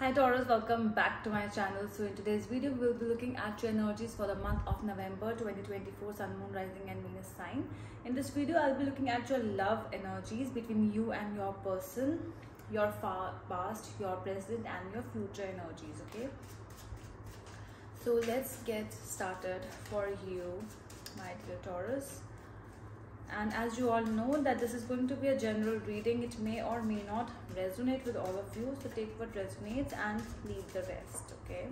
Hi Taurus, welcome back to my channel. So in today's video, we'll be looking at your energies for the month of November 2024, Sun, Moon, Rising and Venus sign. In this video, I'll be looking at your love energies between you and your person, your far past, your present and your future energies, okay? So let's get started for you, my dear Taurus and as you all know that this is going to be a general reading. It may or may not resonate with all of you. So take what resonates and leave the rest okay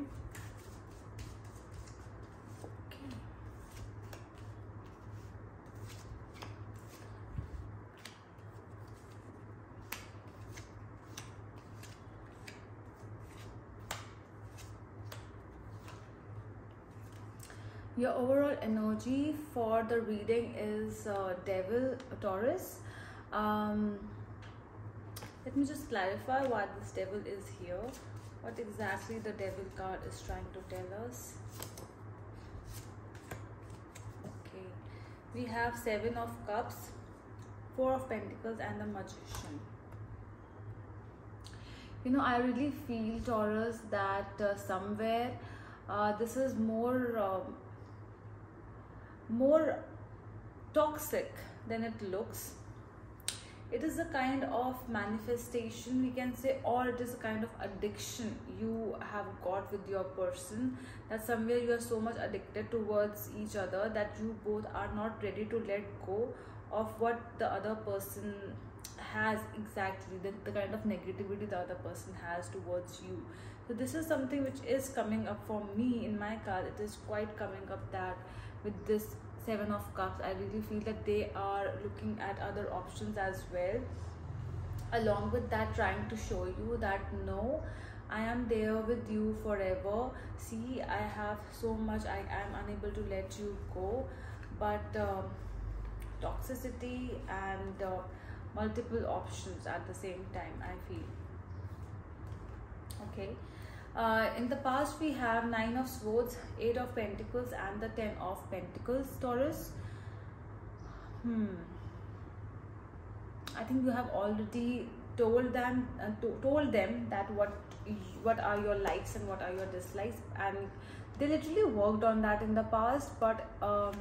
your overall energy for the reading is uh, devil taurus. Um, let me just clarify why this devil is here. What exactly the devil card is trying to tell us? Okay. We have seven of cups four of pentacles and the magician. You know i really feel taurus that uh, somewhere uh, this is more um, more toxic than it looks. It is a kind of manifestation we can say or it is a kind of addiction you have got with your person that somewhere you are so much addicted towards each other that you both are not ready to let go of what the other person has exactly the, the kind of negativity the other person has towards you. So this is something which is coming up for me in my card it is quite coming up that with this seven of cups i really feel that they are looking at other options as well. Along with that trying to show you that no i am there with you forever. See i have so much i am unable to let you go. But um, toxicity and uh, multiple options at the same time i feel. Okay uh, in the past, we have Nine of Swords, Eight of Pentacles and the Ten of Pentacles, Taurus. Hmm. I think you have already told them uh, to, told them that what what are your likes and what are your dislikes and they literally worked on that in the past but um,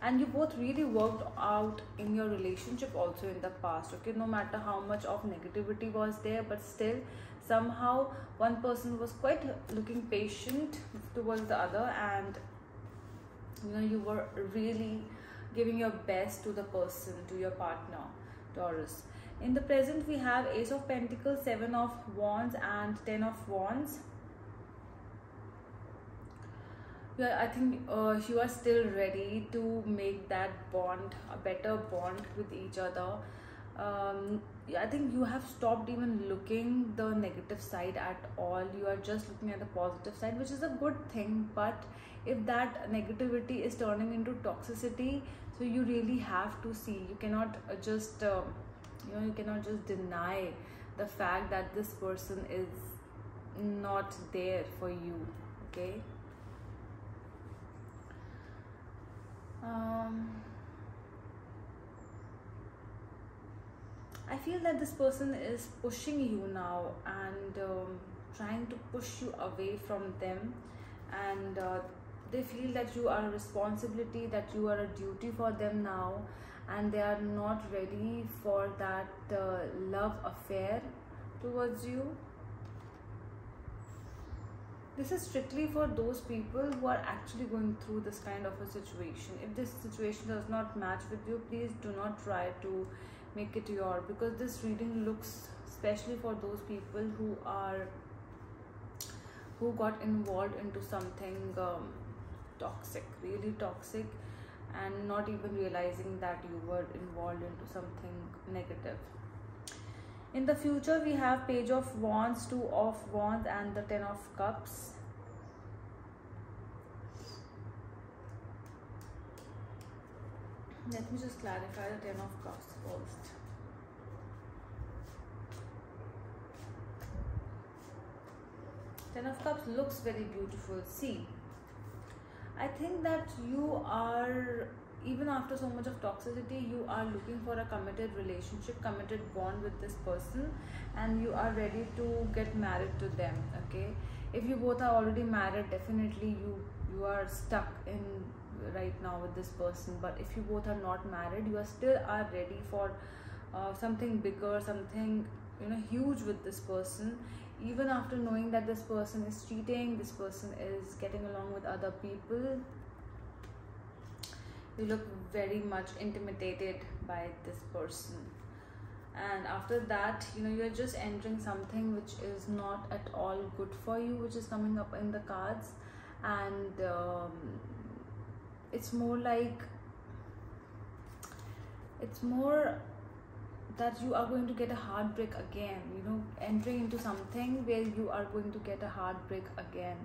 and you both really worked out in your relationship also in the past okay no matter how much of negativity was there but still somehow one person was quite looking patient towards the other and you know you were really giving your best to the person to your partner taurus. In the present we have ace of pentacles seven of wands and ten of wands. Yeah i think uh, you are still ready to make that bond a better bond with each other um, I think you have stopped even looking the negative side at all. You are just looking at the positive side, which is a good thing. But if that negativity is turning into toxicity, so you really have to see. You cannot uh, just, uh, you know, you cannot just deny the fact that this person is not there for you. Okay. Feel that this person is pushing you now and um, trying to push you away from them. And uh, they feel that you are a responsibility that you are a duty for them now. And they are not ready for that uh, love affair towards you. This is strictly for those people who are actually going through this kind of a situation. If this situation does not match with you please do not try to make it your because this reading looks especially for those people who are who got involved into something um, toxic really toxic and not even realizing that you were involved into something negative. In the future we have page of wands two of wands and the ten of cups let me just clarify the ten of cups first. Ten of cups looks very beautiful. See i think that you are even after so much of toxicity you are looking for a committed relationship committed bond with this person and you are ready to get married to them okay? If you both are already married definitely you you are stuck in right now with this person but if you both are not married you are still are ready for uh, something bigger something you know huge with this person. Even after knowing that this person is cheating this person is getting along with other people you look very much intimidated by this person. And after that you know you're just entering something which is not at all good for you which is coming up in the cards. And um, it's more like it's more that you are going to get a heartbreak again you know entering into something where you are going to get a heartbreak again.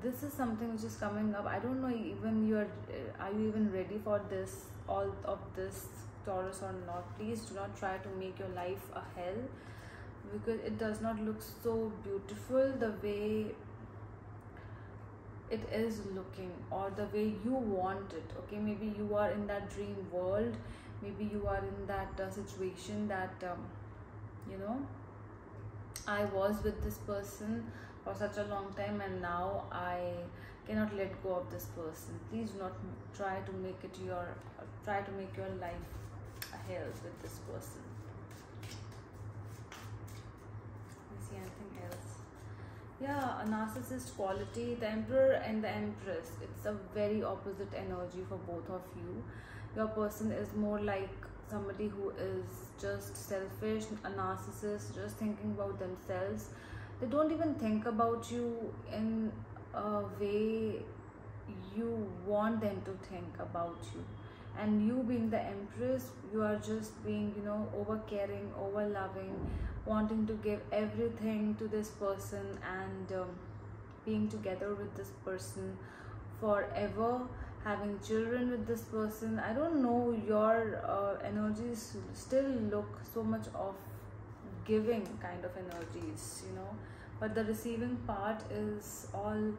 This is something which is coming up. I don't know even you're uh, are you even ready for this all of this taurus or not? Please do not try to make your life a hell because it does not look so beautiful the way it is looking or the way you want it okay? Maybe you are in that dream world maybe you are in that uh, situation that um, you know i was with this person for such a long time and now i cannot let go of this person. Please do not try to make it your try to make your life a hell with this person. See anything else yeah a narcissist quality the emperor and the empress. It's a very opposite energy for both of you. Your person is more like somebody who is just selfish a narcissist just thinking about themselves. They don't even think about you in a way you want them to think about you and you being the empress you are just being you know over caring over loving wanting to give everything to this person and um, being together with this person forever having children with this person. I don't know your uh, energies still look so much of giving kind of energies you know. But the receiving part is all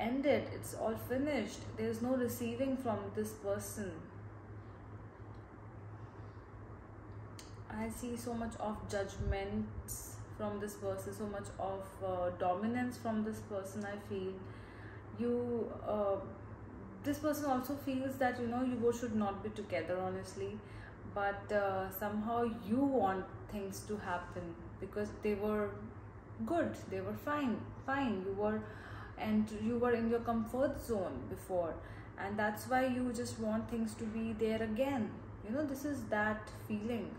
ended it's all finished there's no receiving from this person. I see so much of judgments from this person so much of uh, dominance from this person i feel. You uh, this person also feels that you know you both should not be together honestly. But uh, somehow you want things to happen because they were good they were fine fine. You were and you were in your comfort zone before. And that's why you just want things to be there again. You know this is that feeling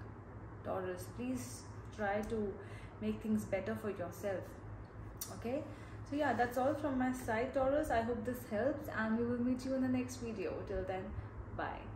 taurus. Please try to make things better for yourself. Okay? So yeah that's all from my side taurus. I hope this helps and we will meet you in the next video. Till then bye